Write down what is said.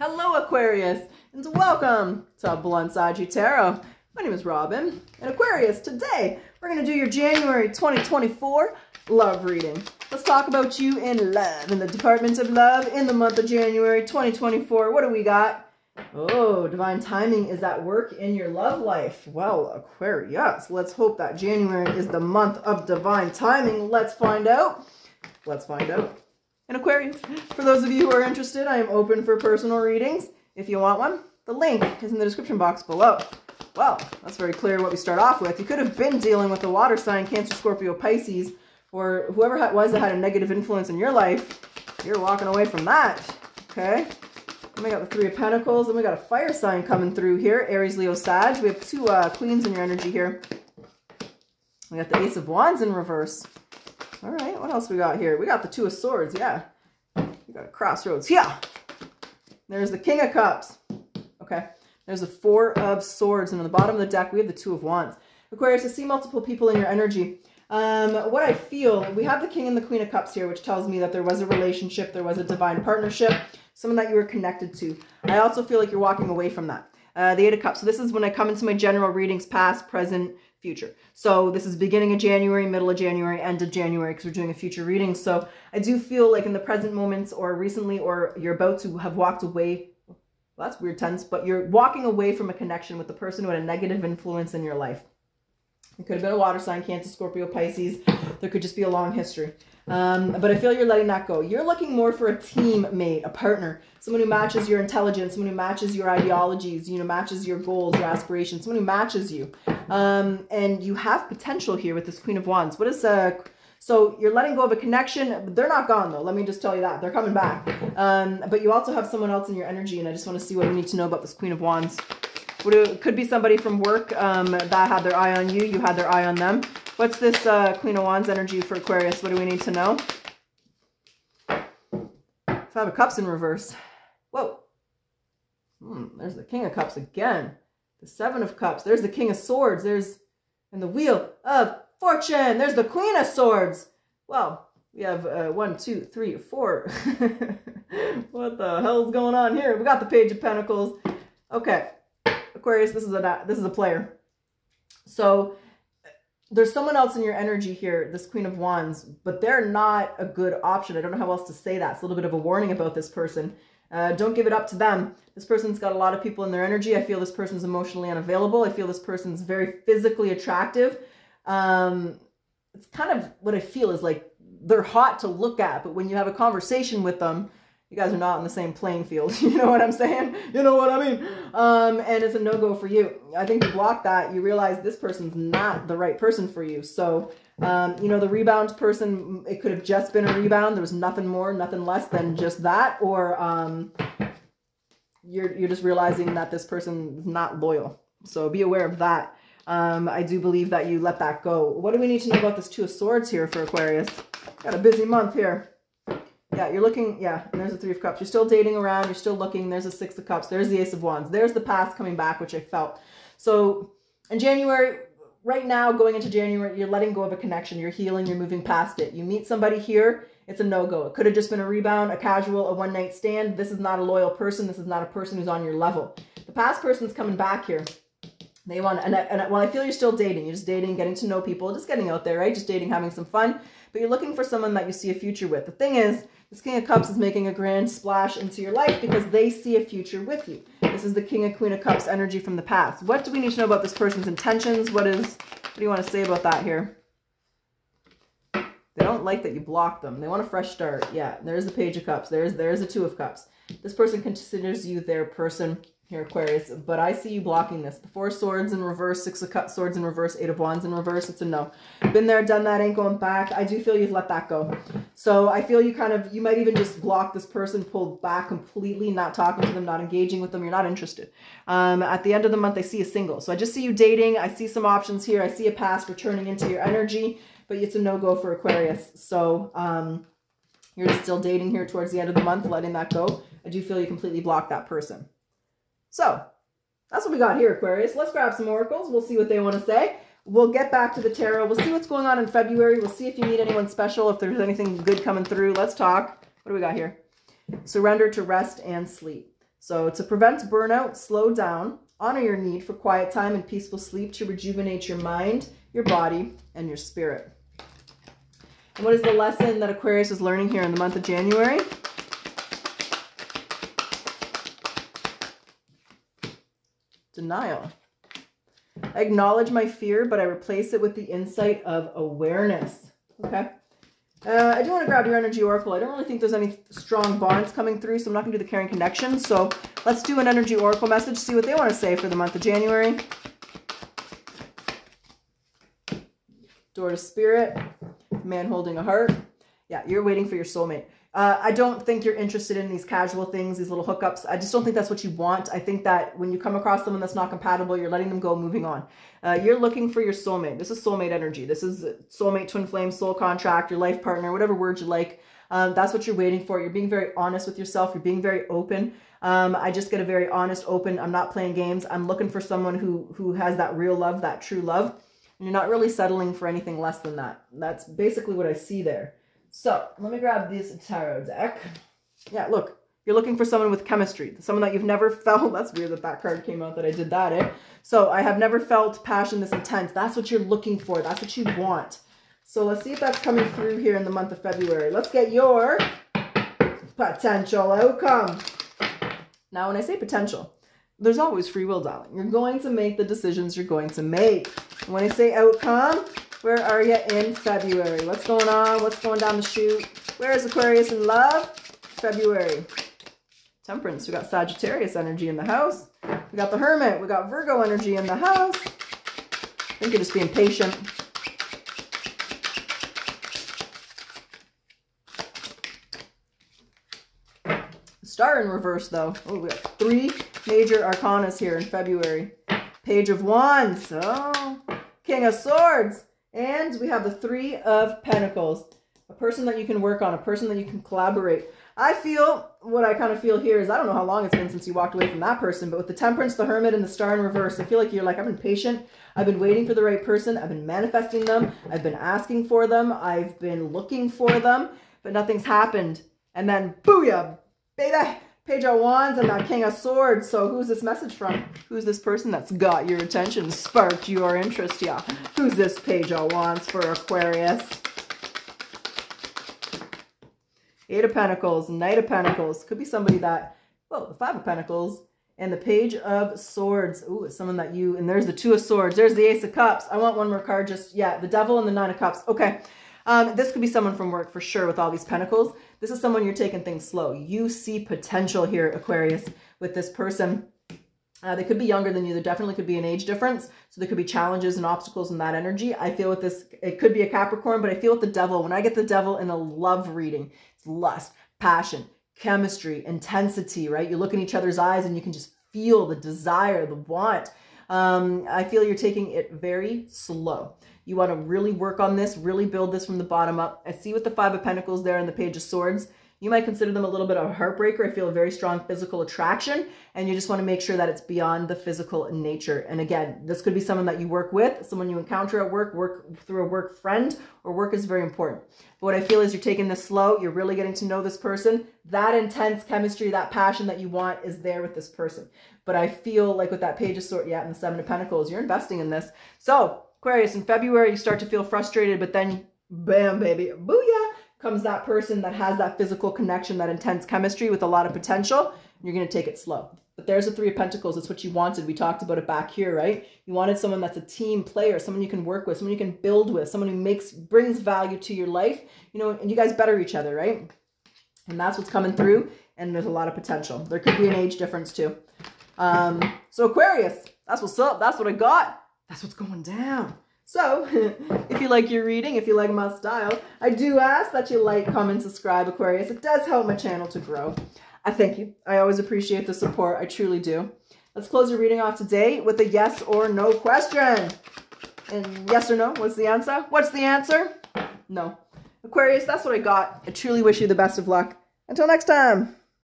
Hello, Aquarius, and welcome to Bluntsaggie Tarot. My name is Robyn, and Aquarius, today we're going to do your January 2024 love reading. Let's talk about you in love, in the Department of Love, in the month of January 2024. What do we got? Oh, divine timing is at work in your love life. Well, Aquarius, let's hope that January is the month of divine timing. Let's find out. Let's find out. And Aquarius, for those of you who are interested, I am open for personal readings. If you want one, the link is in the description box below. Well, that's very clear what we start off with. You could have been dealing with the water sign, Cancer, Scorpio, Pisces, or whoever it was that had a negative influence in your life. You're walking away from that, okay? And we got the Three of Pentacles, and we got a fire sign coming through here, Aries, Leo, Sag. We have two uh, queens in your energy here. We got the Ace of Wands in reverse. All right, what else we got here? We got the Two of Swords, yeah. We got a crossroads. Yeah. There's the King of Cups. Okay. There's the Four of Swords. And on the bottom of the deck, we have the Two of Wands. Aquarius, I see multiple people in your energy. Um, what I feel, we have the King and the Queen of Cups here, which tells me that there was a relationship, there was a divine partnership, someone that you were connected to. I also feel like you're walking away from that. Uh, the Eight of Cups. So this is when I come into my general readings, past, present, future. So this is beginning of January, middle of January, end of January, because we're doing a future reading. So I do feel like in the present moments or recently or you're about to have walked away, well, that's weird tense, but you're walking away from a connection with the person who had a negative influence in your life. It could have been a water sign, Cancer, Scorpio, Pisces. There could just be a long history. Um, but I feel you're letting that go. You're looking more for a teammate, a partner, someone who matches your intelligence, someone who matches your ideologies, you know, matches your goals, your aspirations, someone who matches you. Um, and you have potential here with this Queen of Wands. What is a so you're letting go of a connection. They're not gone though. Let me just tell you that. They're coming back. Um, but you also have someone else in your energy. And I just want to see what we need to know about this Queen of Wands. Could be somebody from work um, that had their eye on you. You had their eye on them. What's this uh, Queen of Wands energy for Aquarius? What do we need to know? Five of Cups in reverse. Whoa. Hmm, there's the King of Cups again. The Seven of Cups. There's the King of Swords. There's, and the Wheel of Fortune. There's the Queen of Swords. Well, we have uh, one, two, three, four. what the hell's going on here? We got the Page of Pentacles. Okay. Aquarius, this is a this is a player. So there's someone else in your energy here, this Queen of Wands, but they're not a good option. I don't know how else to say that. It's a little bit of a warning about this person. Uh, don't give it up to them. This person's got a lot of people in their energy. I feel this person's emotionally unavailable. I feel this person's very physically attractive. Um, it's kind of what I feel is like they're hot to look at, but when you have a conversation with them, you guys are not on the same playing field. You know what I'm saying? You know what I mean? Um, and it's a no-go for you. I think you block that. You realize this person's not the right person for you. So, um, you know, the rebound person, it could have just been a rebound. There was nothing more, nothing less than just that. Or um, you're, you're just realizing that this person is not loyal. So be aware of that. Um, I do believe that you let that go. What do we need to know about this Two of Swords here for Aquarius? Got a busy month here. Yeah, you're looking, yeah, and there's a Three of Cups. You're still dating around, you're still looking. There's a Six of Cups, there's the Ace of Wands. There's the past coming back, which I felt. So in January, right now, going into January, you're letting go of a connection. You're healing, you're moving past it. You meet somebody here, it's a no-go. It could have just been a rebound, a casual, a one-night stand. This is not a loyal person. This is not a person who's on your level. The past person's coming back here. They want, and, and well, I feel you're still dating. You're just dating, getting to know people, just getting out there, right? Just dating, having some fun. But you're looking for someone that you see a future with. The thing is, this King of Cups is making a grand splash into your life because they see a future with you. This is the King and Queen of Cups energy from the past. What do we need to know about this person's intentions? What is, what do you want to say about that here? They don't like that you block them. They want a fresh start. Yeah, there's the Page of Cups. There's, there's the Two of Cups. This person considers you their person here, Aquarius, but I see you blocking this. The four swords in reverse, six of cups, swords in reverse, eight of wands in reverse. It's a no. Been there, done that, ain't going back. I do feel you've let that go. So I feel you kind of, you might even just block this person, pull back completely, not talking to them, not engaging with them. You're not interested. Um, at the end of the month, I see a single. So I just see you dating. I see some options here. I see a past returning into your energy, but it's a no-go for Aquarius. So um, you're still dating here towards the end of the month, letting that go. I do feel you completely block that person. So that's what we got here, Aquarius. Let's grab some oracles. We'll see what they want to say. We'll get back to the tarot. We'll see what's going on in February. We'll see if you meet anyone special, if there's anything good coming through. Let's talk. What do we got here? Surrender to rest and sleep. So to prevent burnout, slow down, honor your need for quiet time and peaceful sleep to rejuvenate your mind, your body, and your spirit. And what is the lesson that Aquarius is learning here in the month of January? Denial. I acknowledge my fear, but I replace it with the insight of awareness. Okay. Uh, I do want to grab your energy oracle. I don't really think there's any strong bonds coming through, so I'm not going to do the caring connection. So let's do an energy oracle message, see what they want to say for the month of January. Door to spirit, man holding a heart. Yeah, you're waiting for your soulmate. Uh, I don't think you're interested in these casual things, these little hookups. I just don't think that's what you want. I think that when you come across someone that's not compatible, you're letting them go, moving on. Uh, you're looking for your soulmate. This is soulmate energy. This is soulmate, twin flame, soul contract, your life partner, whatever word you like. Um, that's what you're waiting for. You're being very honest with yourself. You're being very open. Um, I just get a very honest, open. I'm not playing games. I'm looking for someone who who has that real love, that true love. And you're not really settling for anything less than that. That's basically what I see there. So let me grab this tarot deck. Yeah, look, you're looking for someone with chemistry, someone that you've never felt. That's weird that that card came out that I did that, eh? So I have never felt passion this intense. That's what you're looking for. That's what you want. So let's see if that's coming through here in the month of February. Let's get your potential outcome. Now, when I say potential, there's always free will, darling. You're going to make the decisions you're going to make. When I say outcome, where are you in February? What's going on? What's going down the chute? Where is Aquarius in love? February. Temperance. We got Sagittarius energy in the house. We got the Hermit. We got Virgo energy in the house. I think you're just being patient. Star in reverse, though. Oh, we got three major arcanas here in February. Page of Wands. Oh, King of Swords. And we have the Three of Pentacles. A person that you can work on, a person that you can collaborate. I feel, what I kind of feel here is, I don't know how long it's been since you walked away from that person, but with the Temperance, the Hermit, and the Star in reverse, I feel like you're like, I've been patient. I've been waiting for the right person. I've been manifesting them. I've been asking for them. I've been looking for them, but nothing's happened. And then, booyah, baby! Page of Wands and that King of Swords. So who's this message from? Who's this person that's got your attention, sparked your interest? Yeah. Who's this Page of Wands for Aquarius? Eight of Pentacles, Knight of Pentacles. Could be somebody that, well, the Five of Pentacles and the Page of Swords. Ooh, it's someone that you, and there's the Two of Swords. There's the Ace of Cups. I want one more card just, yeah, the Devil and the Nine of Cups. Okay. Um, this could be someone from work for sure with all these pentacles. This is someone you're taking things slow. You see potential here, Aquarius, with this person. Uh, they could be younger than you. There definitely could be an age difference. So there could be challenges and obstacles in that energy. I feel with this, it could be a Capricorn, but I feel with the devil, when I get the devil in a love reading, it's lust, passion, chemistry, intensity, right? You look in each other's eyes and you can just feel the desire, the want. Um, I feel you're taking it very slow. You want to really work on this, really build this from the bottom up. I see with the Five of Pentacles there and the Page of Swords, you might consider them a little bit of a heartbreaker. I feel a very strong physical attraction, and you just want to make sure that it's beyond the physical nature. And again, this could be someone that you work with, someone you encounter at work, work through a work friend, or work is very important. But what I feel is you're taking this slow, you're really getting to know this person. That intense chemistry, that passion that you want is there with this person. But I feel like with that Page of Swords, yeah, and the Seven of Pentacles, you're investing in this. So Aquarius, in February, you start to feel frustrated, but then bam, baby, booyah, comes that person that has that physical connection, that intense chemistry with a lot of potential. You're going to take it slow. But there's the Three of Pentacles. It's what you wanted. We talked about it back here, right? You wanted someone that's a team player, someone you can work with, someone you can build with, someone who makes brings value to your life, you know, and you guys better each other, right? And that's what's coming through. And there's a lot of potential. There could be an age difference too. Um, so Aquarius, that's what's up. That's what I got that's what's going down. So, if you like your reading, if you like my style, I do ask that you like, comment, subscribe, Aquarius. It does help my channel to grow. I thank you. I always appreciate the support. I truly do. Let's close your reading off today with a yes or no question. And yes or no, what's the answer? What's the answer? No. Aquarius, that's what I got. I truly wish you the best of luck. Until next time.